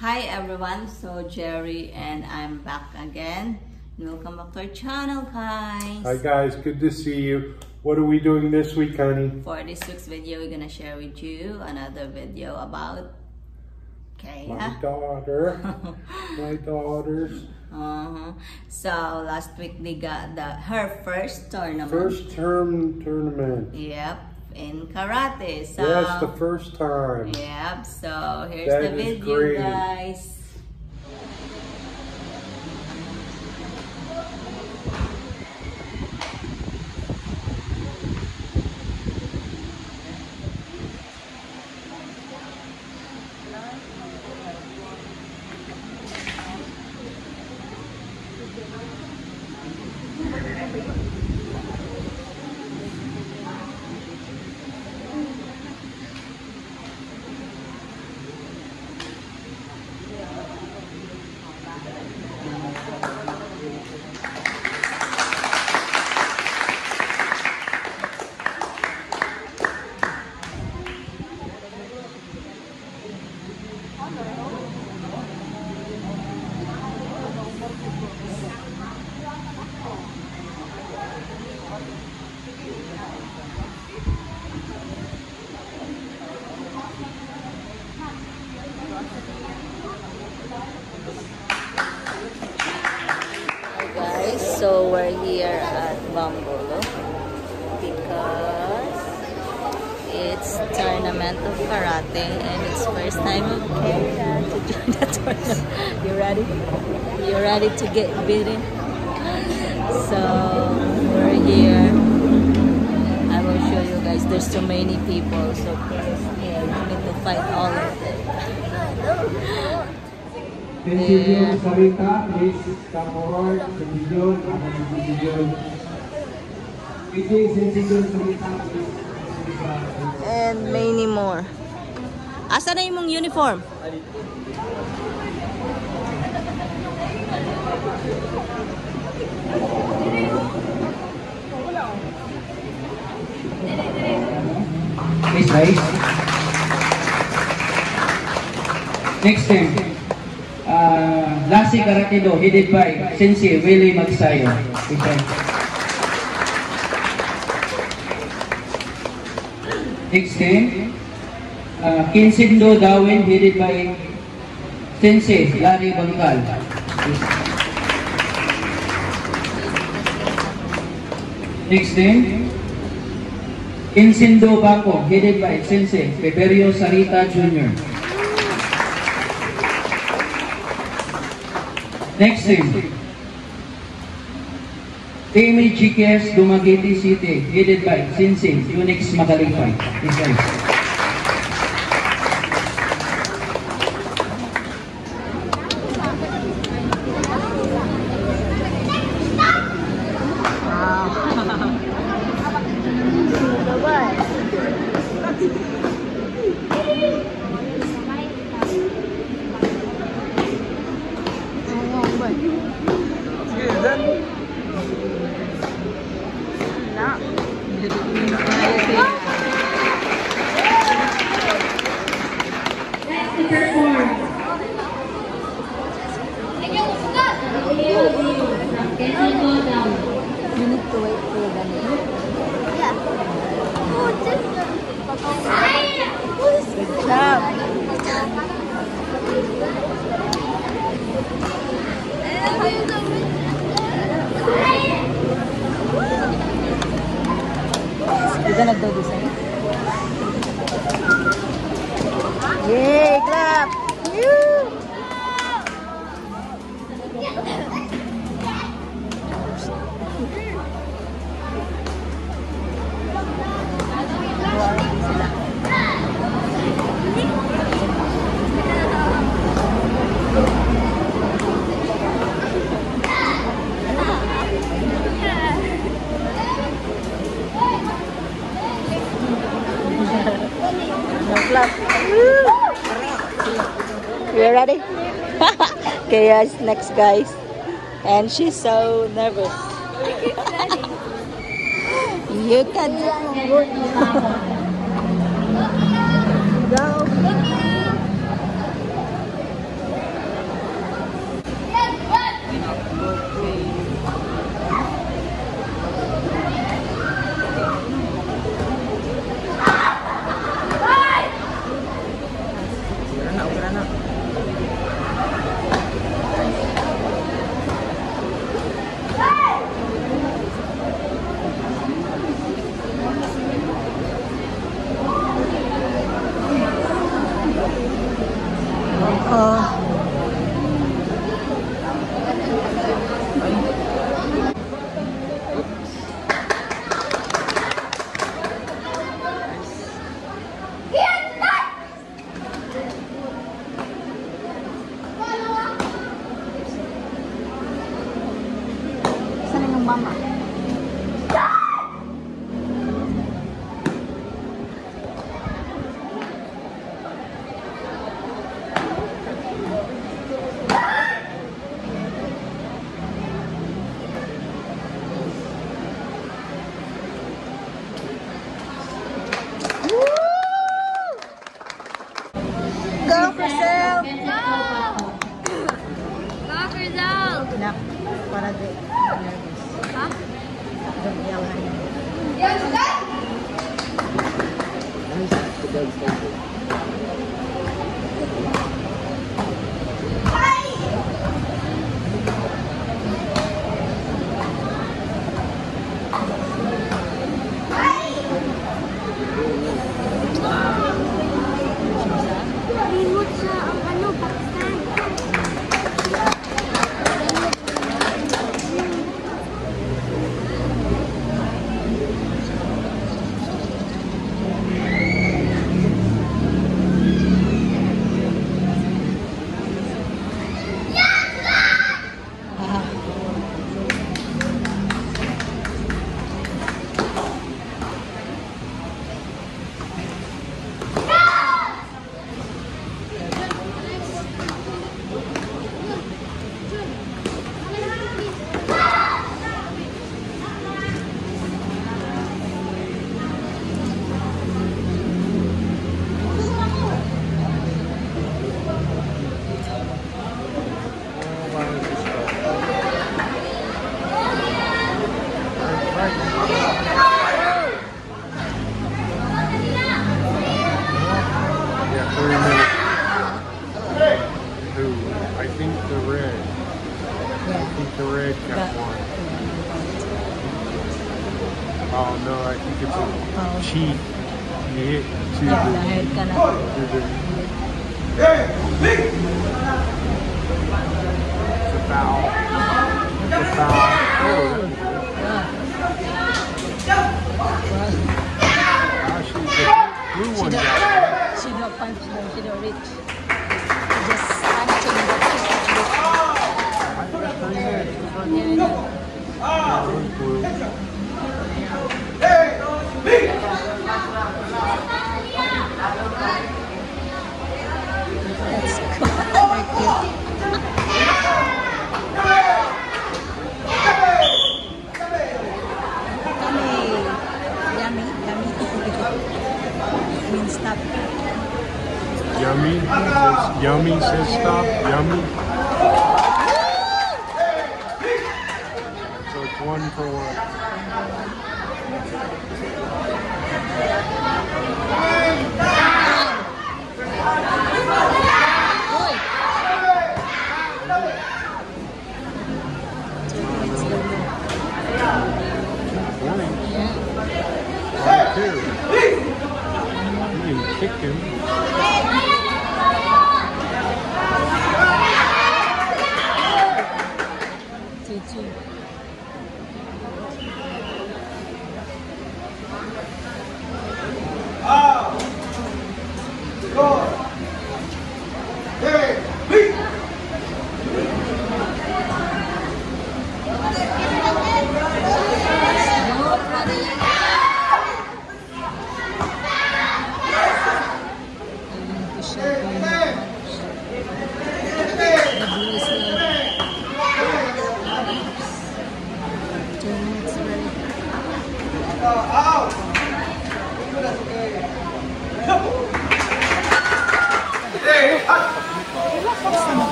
Hi everyone, so Jerry and I'm back again. Welcome back to our channel guys. Hi guys, good to see you. What are we doing this week, honey? For this week's video, we're gonna share with you another video about My daughter. My daughters. Uh-huh. So last week they got the her first tournament. First term tournament. Yep, in karate. So Yes, the first time. Yep, so here's That the video great. guys. Hi guys, so we're here at Bambolo because it's tournament of karate and it's first time of To join. You ready? You ready to get beaten? So we're here. I will show you guys. There's so many people, so please yeah, you need to fight all of them. Tensilyon Sarita, please come forward. Tensilyon, ako si Tensilyon. PJ, Tensilyon Sarita, please. And many more. Asa na yung mong uniform? Please rise. Next team. Uh, Lassie Karatido, headed by Sensei Willie Magsayo. Please rise. Next team. Uh, Kinsindo Dawin, headed by Sensei Larry Bangkal. Next team. Insindo Bako, headed by Sensei Peperio Sarita Jr. Next team. Team GKS Dumaguete City, headed by Sensei Unix Magalipay. Rise. You You're gonna do this, eh? Yay, clap! Woo! No clap. Woo! You ready? Khea is next, guys. And she's so nervous. you can do it. Go. mamar. Uh! Go for sale! No! Go for sale! Não. Yang. Sudah pantun video ini. Yeah. Yummy says stop. Yummy. So it's one for one. Points. One, two. You can kick.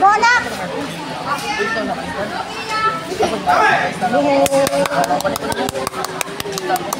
Bolak! Bolak!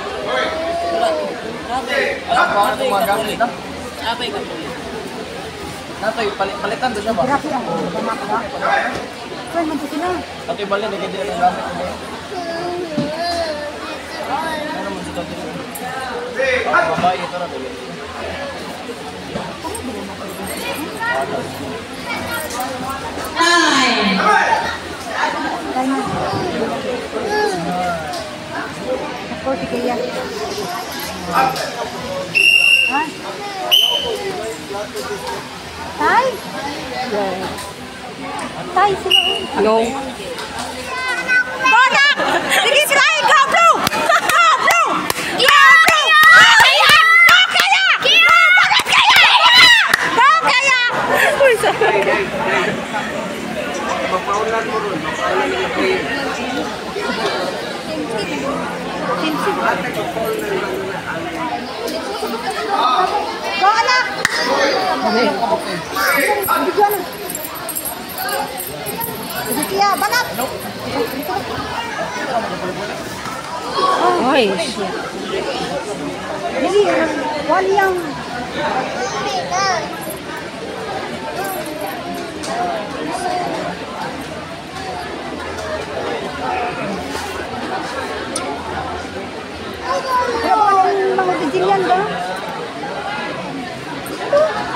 Apa itu apa kita? Apa itu? Nato yung palit palitan to siya ba? Grabe ang pamaka. Friend, mantukin na. At yung balin, nagkindi na ng gamit. Ano naman si Tati? Ang babae, ito na tuloy. Nine. Nine. Forty kaya. Ha? Tay? Tay, sila. No. Boda! Sige, Jadi orang wali yang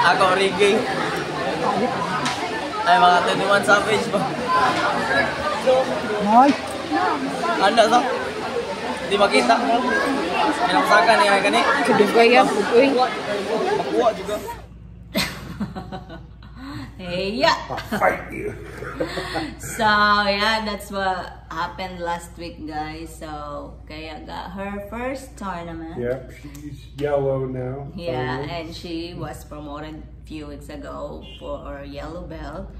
Ako Rigi. Ay, mga 21 Savage ba? Hoy! Anda sa? So? Hindi makita. Pinaksakan niya gani. kaya. Uy. Makuha juga. Hey, yeah. Fight you. So, yeah, that's what happened last week, guys. So, Khea got her first tournament. Yep, she's yellow now. Yeah, finally. and she was promoted a few weeks ago for yellow belt.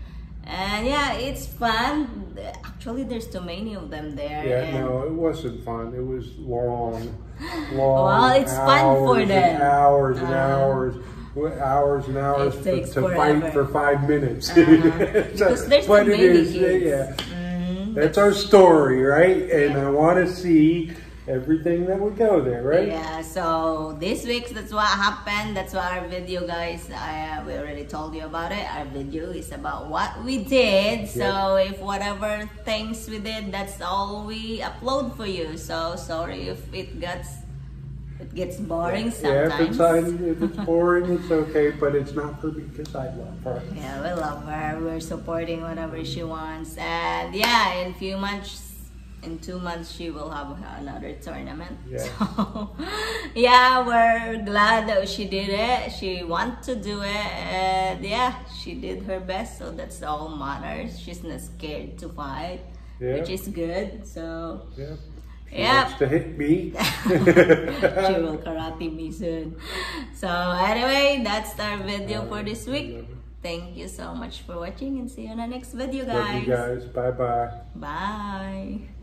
And yeah, it's fun. Actually, there's too many of them there. Yeah, no, it wasn't fun. It was long, long. Well, it's fun for hours and them. Hours and Uh, hours, hours and hours to, to fight for five minutes. Uh-huh. So- Because there's but too many is, kids. yeah. Mhm. That's our story, right? And I want to see everything that we go there, right? Yeah, so this week that's what happened. That's why our video, guys. I, uh, we already told you about it. Our video is about what we did. So if whatever things we did, that's all we upload for you. So sorry if it gets it gets boring Yeah, if it's, sometimes. uh, if it's boring, it's okay, but it's not for me because I love her. Yeah, we love her. We're supporting whatever she wants. And yeah, in few months, in two months, she will have another tournament. Yeah. So, yeah, we're glad that she did it. She wanted to do it. And yeah, she did her best. So that's all matters. She's not scared to fight, Yeah. which is good. So Yeah. She Yeah. wants to hit me. she will karate me soon. So anyway, that's our video for this week. Thank you so much for watching and see you in the next video, Love you guys. Bye bye. Bye.